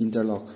Interlock.